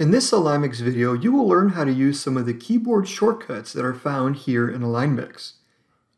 In this AlignMix video, you will learn how to use some of the keyboard shortcuts that are found here in AlignMix.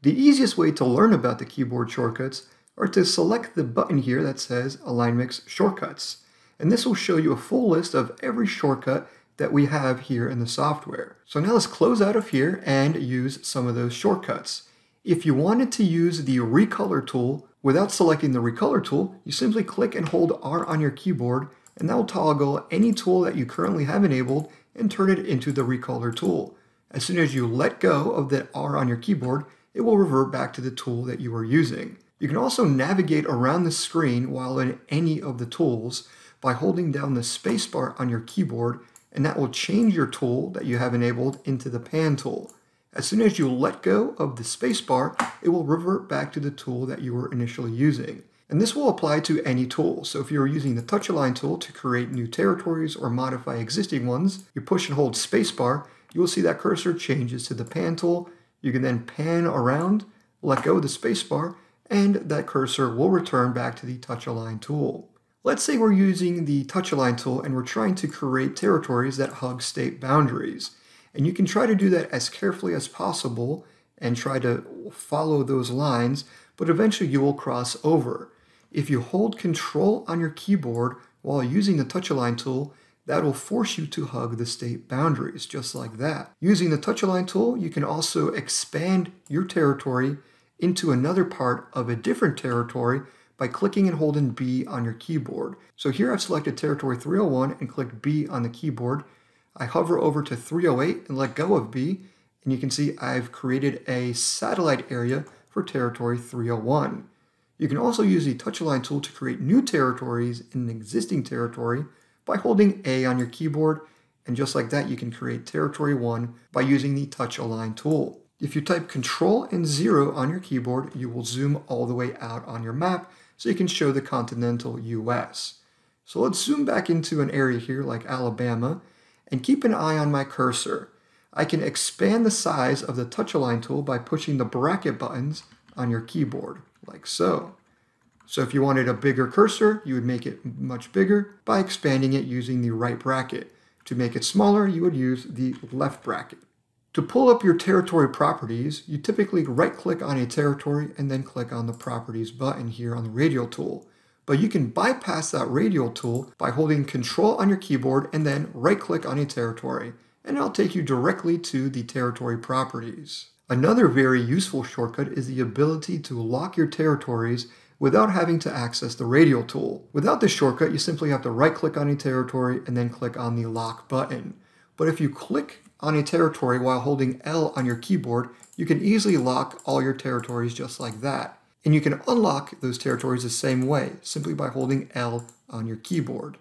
The easiest way to learn about the keyboard shortcuts are to select the button here that says AlignMix Shortcuts. And this will show you a full list of every shortcut that we have here in the software. So now let's close out of here and use some of those shortcuts. If you wanted to use the recolor tool without selecting the recolor tool, you simply click and hold R on your keyboard and that will toggle any tool that you currently have enabled and turn it into the recolor tool. As soon as you let go of the R on your keyboard, it will revert back to the tool that you are using. You can also navigate around the screen while in any of the tools by holding down the spacebar on your keyboard and that will change your tool that you have enabled into the pan tool. As soon as you let go of the spacebar, it will revert back to the tool that you were initially using. And this will apply to any tool. So if you're using the touch align tool to create new territories or modify existing ones, you push and hold spacebar, you will see that cursor changes to the pan tool. You can then pan around, let go of the spacebar, and that cursor will return back to the touch align tool. Let's say we're using the touch align tool and we're trying to create territories that hug state boundaries. And you can try to do that as carefully as possible and try to follow those lines, but eventually you will cross over. If you hold control on your keyboard while using the touch align tool, that will force you to hug the state boundaries, just like that. Using the touch align tool, you can also expand your territory into another part of a different territory by clicking and holding B on your keyboard. So here I've selected territory 301 and clicked B on the keyboard. I hover over to 308 and let go of B, and you can see I've created a satellite area for territory 301. You can also use the touch align tool to create new territories in an existing territory by holding A on your keyboard, and just like that, you can create territory 1 by using the touch align tool. If you type Control and 0 on your keyboard, you will zoom all the way out on your map so you can show the continental US. So let's zoom back into an area here like Alabama and keep an eye on my cursor. I can expand the size of the touch align tool by pushing the bracket buttons on your keyboard like so. So if you wanted a bigger cursor, you would make it much bigger by expanding it using the right bracket. To make it smaller, you would use the left bracket. To pull up your territory properties, you typically right-click on a territory and then click on the Properties button here on the Radial tool. But you can bypass that Radial tool by holding Control on your keyboard and then right-click on a territory, and it'll take you directly to the territory properties. Another very useful shortcut is the ability to lock your territories without having to access the radial tool. Without this shortcut, you simply have to right click on a territory and then click on the lock button. But if you click on a territory while holding L on your keyboard, you can easily lock all your territories just like that. And you can unlock those territories the same way, simply by holding L on your keyboard.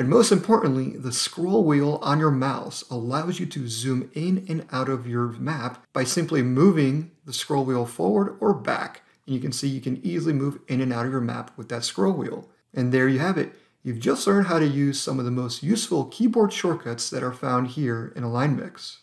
And most importantly, the scroll wheel on your mouse allows you to zoom in and out of your map by simply moving the scroll wheel forward or back. And you can see you can easily move in and out of your map with that scroll wheel. And there you have it. You've just learned how to use some of the most useful keyboard shortcuts that are found here in AlignMix.